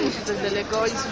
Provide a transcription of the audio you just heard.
Czemu się tak daleko? Oni są!